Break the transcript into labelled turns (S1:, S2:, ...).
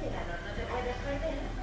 S1: te ganaron, no te puedes perder.